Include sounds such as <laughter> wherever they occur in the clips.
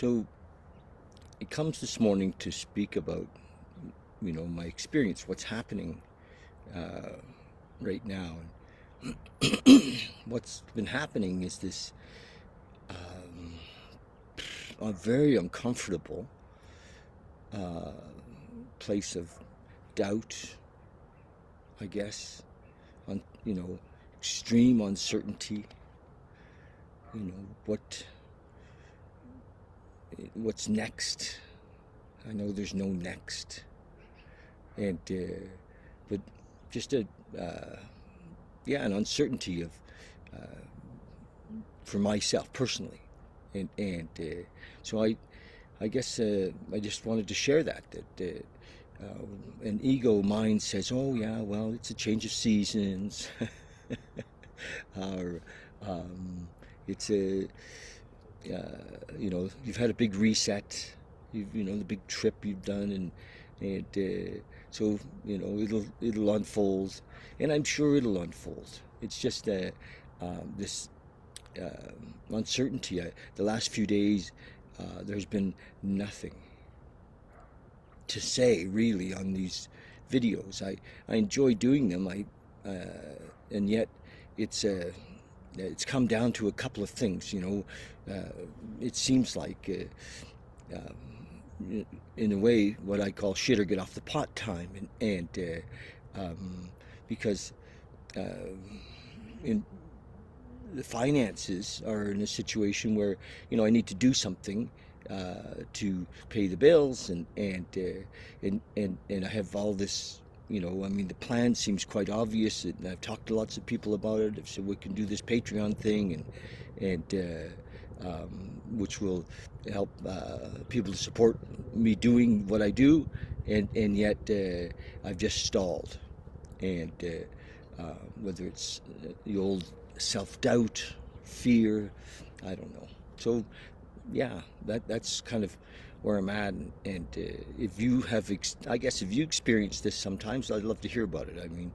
So it comes this morning to speak about, you know, my experience, what's happening uh, right now. <clears throat> what's been happening is this um, a very uncomfortable uh, place of doubt, I guess, on you know, extreme uncertainty. You know what what's next. I know there's no next, and uh, but just a uh, yeah an uncertainty of uh, for myself personally, and and uh, so I I guess uh, I just wanted to share that that. An ego mind says, "Oh yeah, well, it's a change of seasons," <laughs> or um, it's a you know, you've had a big reset, you've, you know, the big trip you've done, and and uh, so you know it'll it'll unfold, and I'm sure it'll unfold. It's just uh, um, this uh, uncertainty. I, the last few days, uh, there's been nothing to say really on these videos. I I enjoy doing them. I uh, and yet it's a it's come down to a couple of things. You know, uh, it seems like, uh, um, in a way, what I call shit or get off the pot time, and, and uh, um, because um, in the finances are in a situation where you know I need to do something. Uh, to pay the bills and and, uh, and and and I have all this you know, I mean, the plan seems quite obvious, and I've talked to lots of people about it. I've said we can do this Patreon thing, and and uh, um, which will help uh, people to support me doing what I do, and and yet uh, I've just stalled, and uh, uh, whether it's the old self-doubt, fear, I don't know. So, yeah, that that's kind of where I'm at. And, uh, if you have, ex- I guess, if you experience this sometimes, I'd love to hear about it. I mean,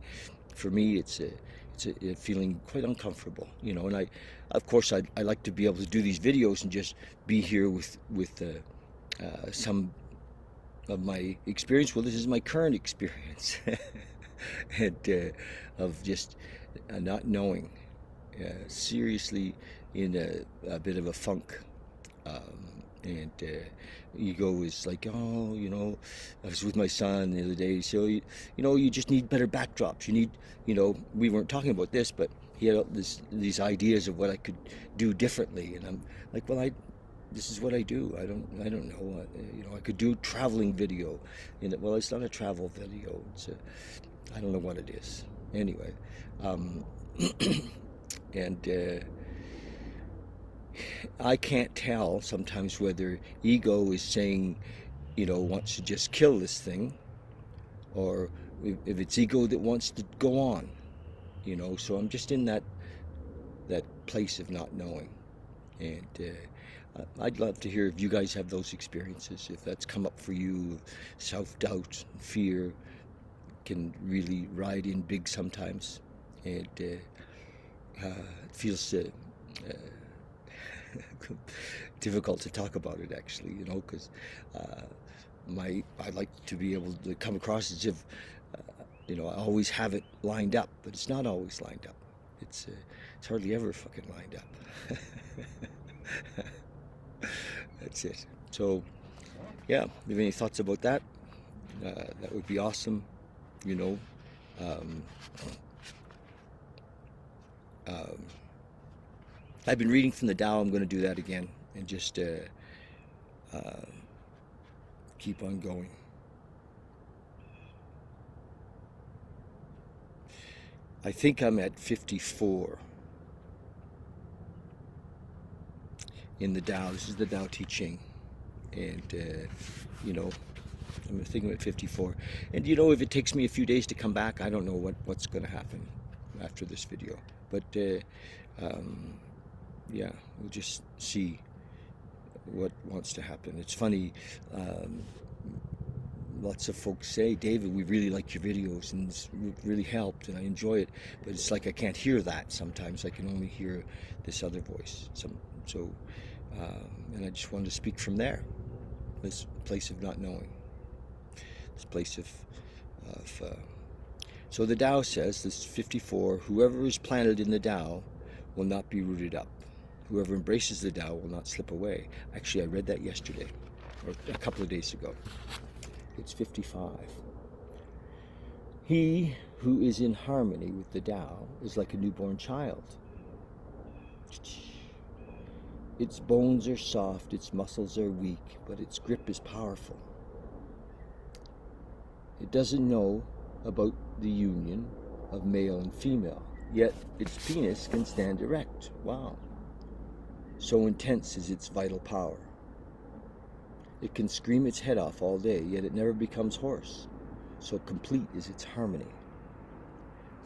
for me, it's a, it's a, a feeling quite uncomfortable, you know. And I, of course, I, I like to be able to do these videos and just be here with with uh, uh, some of my experience. Well, this is my current <laughs> experience, and uh, of just uh, not knowing, uh, seriously in a, a, bit of a funk. Um, and uh, ego is like, oh, you know, I was with my son the other day, so you, you know, you just need better backdrops. You need, you know, we weren't talking about this, but he had this, these ideas of what I could do differently, and I'm like, well, I, this is what I do. I don't, I don't know, uh, you know, I could do traveling video, you know, well, it's not a travel video. It's a, I don't know what it is. Anyway, um, <clears throat> and. Uh, I can't tell sometimes whether ego is saying, you know, wants to just kill this thing, or if it's ego that wants to go on, you know. So I'm just in that that place of not knowing, and uh, I'd love to hear if you guys have those experiences, if that's come up for you, self doubt, and fear can really ride in big sometimes, and uh, uh, it feels. Uh, <laughs> difficult to talk about it actually, you know, because uh, my I like to be able to come across as if uh, you know I always have it lined up, but it's not always lined up. It's uh, it's hardly ever fucking lined up. <laughs> That's it. So yeah, if you have any thoughts about that, uh, that would be awesome. You know. Um, um, I've been reading from the Tao. I'm going to do that again and just uh, uh, keep on going. I think I'm at 54 in the Tao. This is the Tao Te Ching. And, uh, you know, I'm thinking at 54. And, you know, if it takes me a few days to come back, I don't know what, what's going to happen after this video. But, uh, um, yeah, we'll just see what wants to happen. It's funny. Um, lots of folks say, David, we really like your videos and it's really helped and I enjoy it. But it's like I can't hear that sometimes. I can only hear this other voice. Some, so Um, and I just wanted to speak from there, this place of not knowing, this place of, of uh, so the Tao says, this 54, whoever is planted in the Tao will not be rooted up. Whoever embraces the Tao will not slip away. Actually, I read that yesterday, or a couple of days ago. It's 55. He who is in harmony with the Tao is like a newborn child. Its bones are soft, its muscles are weak, but its grip is powerful. It doesn't know about the union of male and female, yet its penis can stand erect. Wow. So intense is its vital power. It can scream its head off all day, yet it never becomes hoarse. So complete is its harmony.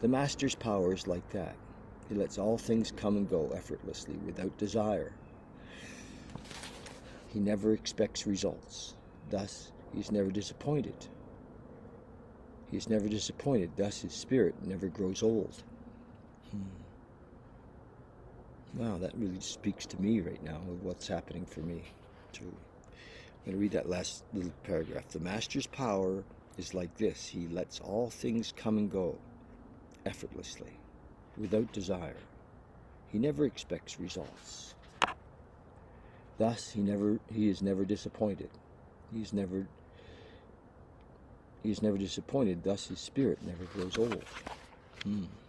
The Master's power is like that. He lets all things come and go effortlessly, without desire. He never expects results. Thus, he is never disappointed. He is never disappointed, thus his spirit never grows old. Hmm. Wow, that really speaks to me right now of what's happening for me, too. I'm going to read that last little paragraph. The Master's power is like this He lets all things come and go effortlessly, without desire. He never expects results. Thus, he never he is never disappointed. He is never he is never disappointed, thus his spirit never grows old. Hmm.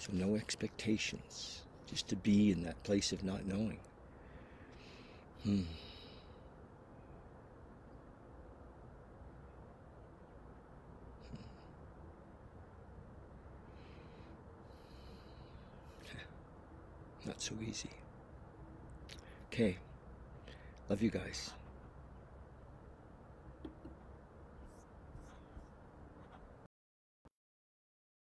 So no expectations, just to be in that place of not knowing. Hmm. <laughs> Not so easy. Okay. Love you guys.